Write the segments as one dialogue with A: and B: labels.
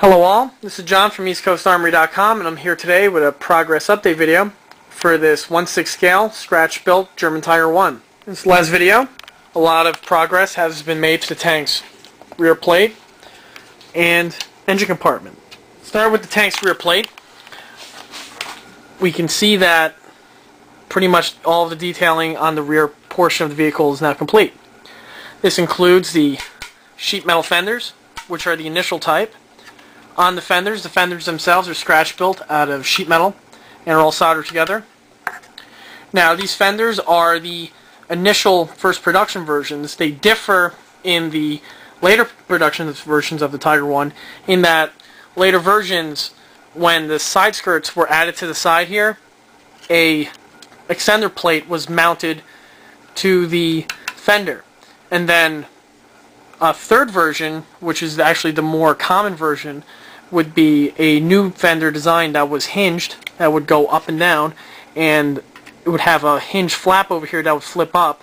A: Hello all, this is John from EastCoastArmory.com and I'm here today with a progress update video for this 1-6 scale scratch built German Tiger 1. In this last video, a lot of progress has been made to the tank's rear plate and engine compartment. Start with the tank's rear plate. We can see that pretty much all of the detailing on the rear portion of the vehicle is now complete. This includes the sheet metal fenders, which are the initial type. On the fenders, the fenders themselves are scratch built out of sheet metal and are all soldered together. Now these fenders are the initial first production versions. They differ in the later production versions of the Tiger 1 in that later versions when the side skirts were added to the side here, a extender plate was mounted to the fender. And then a third version, which is actually the more common version, would be a new fender design that was hinged, that would go up and down, and it would have a hinge flap over here that would flip up.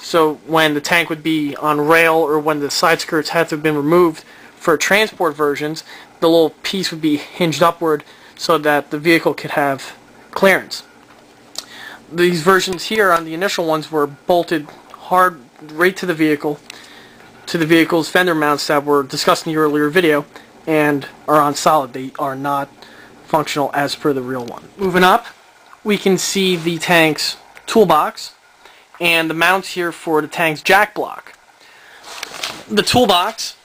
A: So when the tank would be on rail or when the side skirts had to have been removed for transport versions, the little piece would be hinged upward so that the vehicle could have clearance. These versions here on the initial ones were bolted hard right to the vehicle, to the vehicle's fender mounts that were discussed in the earlier video, and are on solid. They are not functional as per the real one. Moving up, we can see the tank's toolbox and the mounts here for the tank's jack block. The toolbox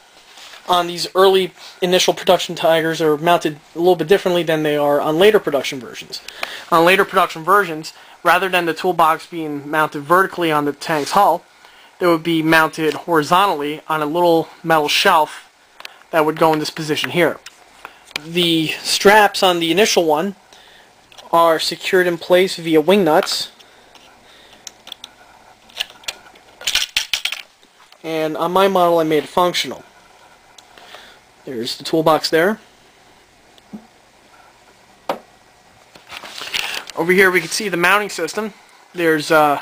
A: on these early initial production Tigers are mounted a little bit differently than they are on later production versions. On later production versions, rather than the toolbox being mounted vertically on the tank's hull, it would be mounted horizontally on a little metal shelf that would go in this position here. The straps on the initial one are secured in place via wing nuts and on my model I made it functional. There's the toolbox there. Over here we can see the mounting system. There's uh,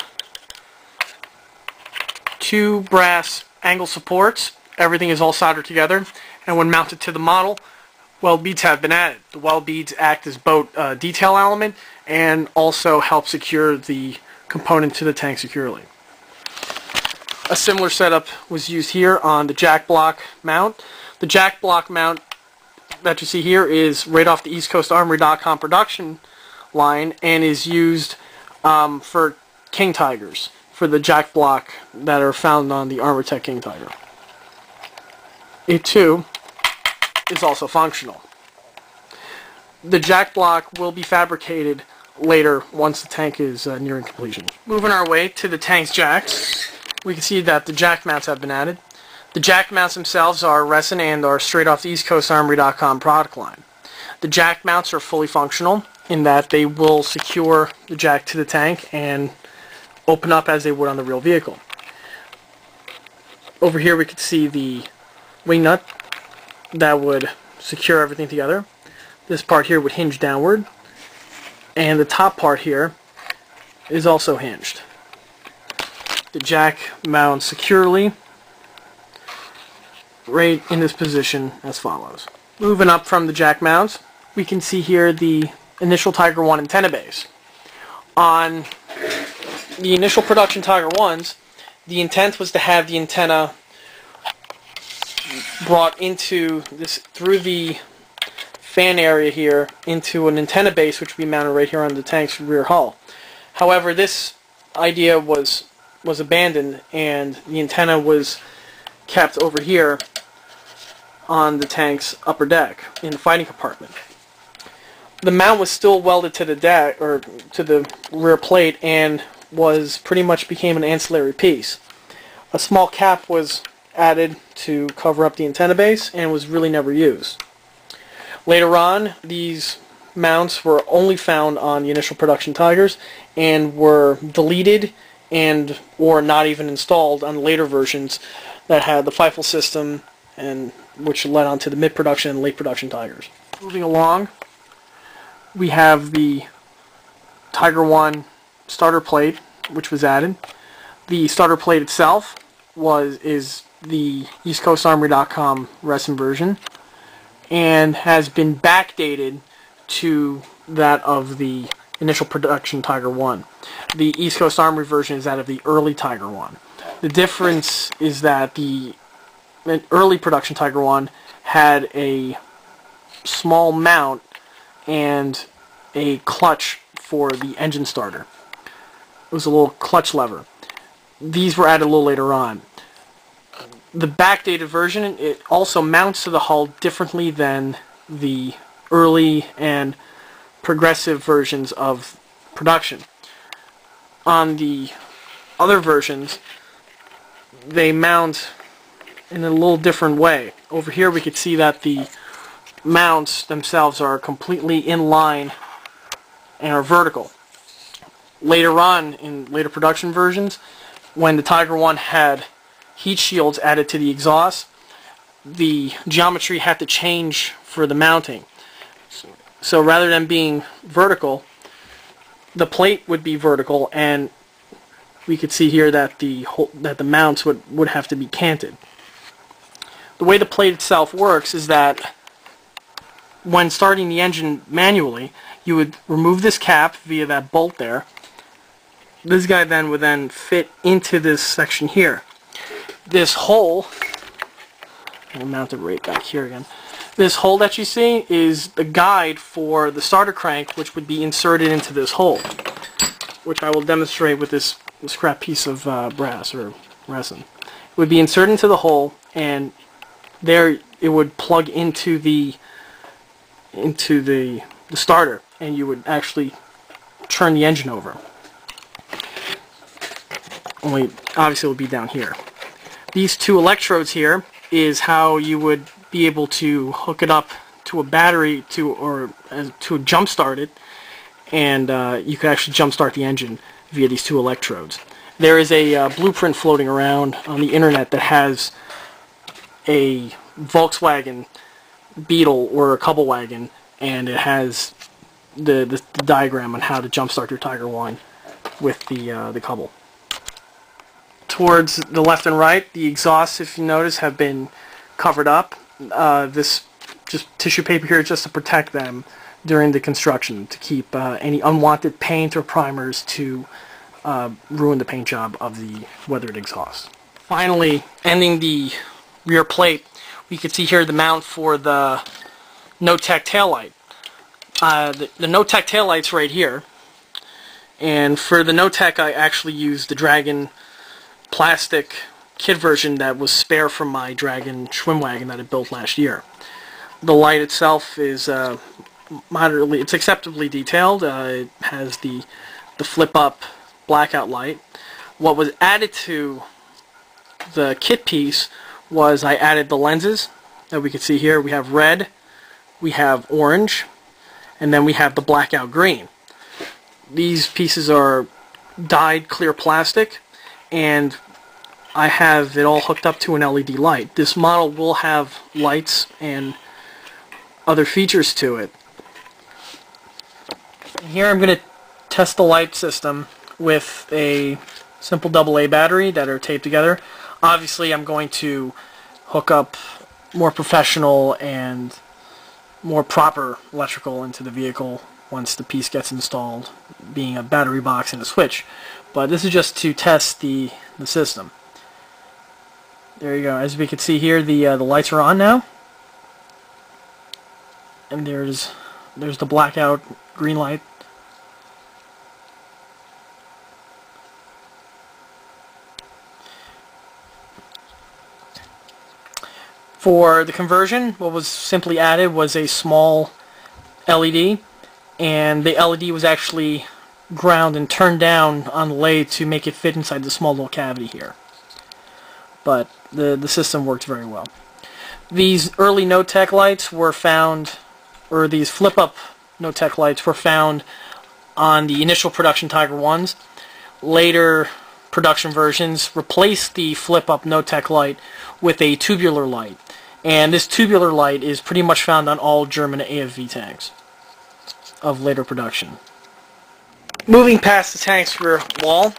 A: two brass angle supports. Everything is all soldered together. And when mounted to the model, weld beads have been added. The weld beads act as both uh, detail element and also help secure the component to the tank securely. A similar setup was used here on the jack block mount. The jack block mount that you see here is right off the East Coast Armory.com production line and is used um, for King Tigers, for the jack block that are found on the Armortek King Tiger. It too is also functional. The jack block will be fabricated later once the tank is uh, nearing completion. Moving our way to the tank's jacks, we can see that the jack mounts have been added. The jack mounts themselves are resin and are straight off the EastCoastArmory.com product line. The jack mounts are fully functional in that they will secure the jack to the tank and open up as they would on the real vehicle. Over here we can see the wing nut that would secure everything together. This part here would hinge downward and the top part here is also hinged. The jack mounts securely right in this position as follows. Moving up from the jack mounts, we can see here the initial Tiger 1 antenna base. On the initial production Tiger 1s, the intent was to have the antenna brought into this through the fan area here into an antenna base which would be mounted right here on the tank's rear hull. However, this idea was was abandoned and the antenna was kept over here on the tank's upper deck in the fighting compartment. The mount was still welded to the deck or to the rear plate and was pretty much became an ancillary piece. A small cap was added to cover up the antenna base and was really never used. Later on, these mounts were only found on the initial production Tigers and were deleted and or not even installed on later versions that had the Feifel system and which led on to the mid-production and late production Tigers. Moving along, we have the Tiger 1 starter plate, which was added. The starter plate itself was is the EastCoastArmory.com resin version, and has been backdated to that of the initial production Tiger 1. The East Coast Armory version is that of the early Tiger 1. The difference is that the early production Tiger 1 had a small mount and a clutch for the engine starter. It was a little clutch lever. These were added a little later on. The backdated version, it also mounts to the hull differently than the early and progressive versions of production. On the other versions, they mount in a little different way. Over here we could see that the mounts themselves are completely in line and are vertical. Later on, in later production versions, when the Tiger 1 had heat shields added to the exhaust, the geometry had to change for the mounting. So rather than being vertical, the plate would be vertical and we could see here that the that the mounts would, would have to be canted. The way the plate itself works is that when starting the engine manually, you would remove this cap via that bolt there. This guy then would then fit into this section here. This hole, I'll mount it right back here again. This hole that you see is the guide for the starter crank, which would be inserted into this hole, which I will demonstrate with this scrap piece of uh, brass or resin. It would be inserted into the hole, and there it would plug into the into the, the starter, and you would actually turn the engine over. Only, obviously, it would be down here. These two electrodes here is how you would be able to hook it up to a battery to or uh, to jump start it and uh, you could actually jump start the engine via these two electrodes. There is a uh, blueprint floating around on the internet that has a Volkswagen Beetle or a Kübelwagen and it has the, the, the diagram on how to jump start your Tiger 1 with the, uh, the Kübel. Towards the left and right, the exhausts, if you notice, have been covered up uh, this just tissue paper here just to protect them during the construction to keep uh, any unwanted paint or primers to uh, ruin the paint job of the weathered exhaust. Finally, ending the rear plate, we can see here the mount for the Notek taillight. Uh, the, the Notek taillight's right here, and for the Notek I actually used the Dragon plastic kit version that was spare from my Dragon Schwimmwagen that I built last year. The light itself is uh, moderately, it's acceptably detailed. Uh, it has the, the flip-up blackout light. What was added to the kit piece was I added the lenses that we can see here. We have red, we have orange, and then we have the blackout green. These pieces are dyed clear plastic and I have it all hooked up to an LED light. This model will have lights and other features to it. Here I'm going to test the light system with a simple AA battery that are taped together. Obviously I'm going to hook up more professional and more proper electrical into the vehicle once the piece gets installed, being a battery box and a switch. But this is just to test the, the system. There you go. As we can see here, the uh, the lights are on now, and there's there's the blackout green light. For the conversion, what was simply added was a small LED, and the LED was actually ground and turned down on the lathe to make it fit inside the small little cavity here. But the, the system worked very well. These early Notek lights were found, or these flip-up Notek lights were found on the initial production Tiger 1s. Later production versions replaced the flip-up Notek light with a tubular light. And this tubular light is pretty much found on all German AFV tanks of later production. Moving past the tank's rear wall,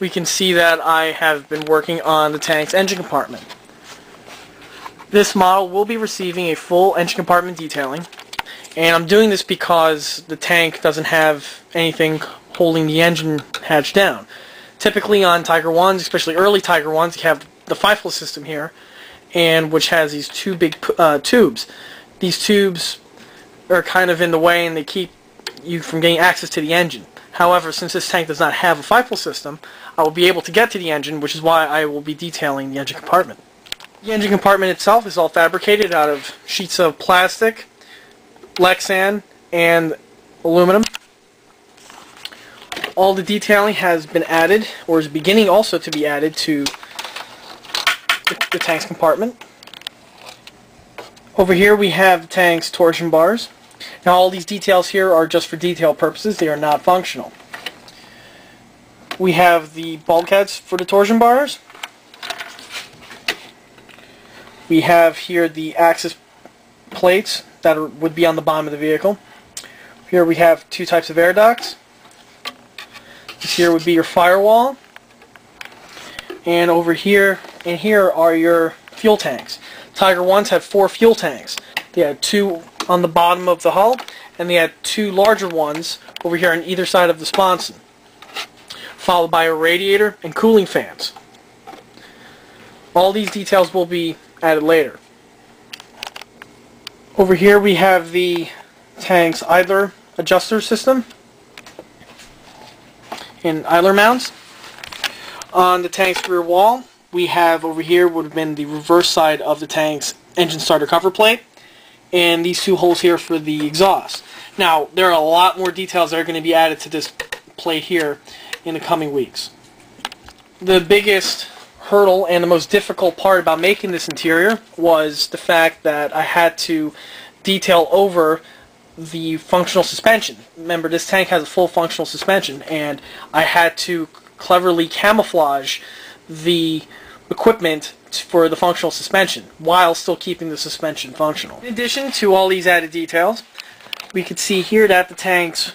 A: we can see that I have been working on the tank's engine compartment. This model will be receiving a full engine compartment detailing, and I'm doing this because the tank doesn't have anything holding the engine hatch down. Typically on Tiger 1s, especially early Tiger 1s, you have the Feifel system here, and which has these two big uh, tubes. These tubes are kind of in the way and they keep you from getting access to the engine. However, since this tank does not have a Feifel system, I will be able to get to the engine, which is why I will be detailing the engine compartment. The engine compartment itself is all fabricated out of sheets of plastic, Lexan, and aluminum. All the detailing has been added, or is beginning also to be added to the, the tank's compartment. Over here we have the tank's torsion bars. Now all these details here are just for detail purposes, they are not functional. We have the bulkheads for the torsion bars. We have here the axis plates that are, would be on the bottom of the vehicle. Here we have two types of air ducts. This here would be your firewall. And over here and here are your fuel tanks. Tiger 1s have four fuel tanks. They had two on the bottom of the hull, and they had two larger ones over here on either side of the sponson, followed by a radiator and cooling fans. All these details will be added later. Over here we have the tank's idler adjuster system and idler mounts. On the tank's rear wall, we have over here would have been the reverse side of the tank's engine starter cover plate and these two holes here for the exhaust. Now, there are a lot more details that are going to be added to this plate here in the coming weeks. The biggest hurdle and the most difficult part about making this interior was the fact that I had to detail over the functional suspension. Remember, this tank has a full functional suspension, and I had to cleverly camouflage the equipment for the functional suspension while still keeping the suspension functional. In addition to all these added details, we can see here that the tank's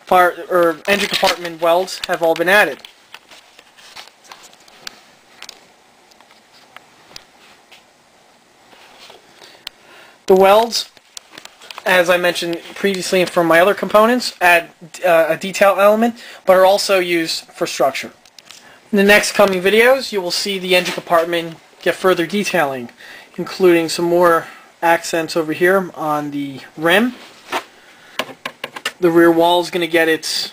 A: fire or engine compartment welds have all been added. The welds, as I mentioned previously from my other components, add uh, a detail element, but are also used for structure. In the next coming videos, you will see the engine compartment get further detailing, including some more accents over here on the rim. The rear wall is going to get its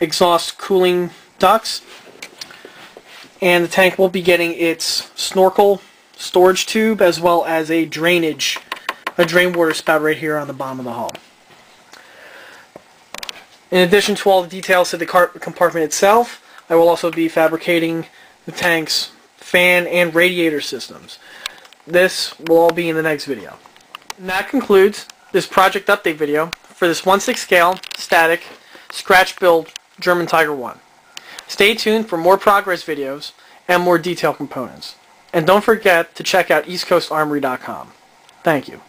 A: exhaust cooling ducts, and the tank will be getting its snorkel storage tube as well as a drainage, a drain water spout right here on the bottom of the hull. In addition to all the details to the compartment itself, I will also be fabricating the tank's fan and radiator systems. This will all be in the next video. And that concludes this project update video for this 1/6 scale static scratch build German Tiger 1. Stay tuned for more progress videos and more detailed components. And don't forget to check out eastcoastarmory.com. Thank you.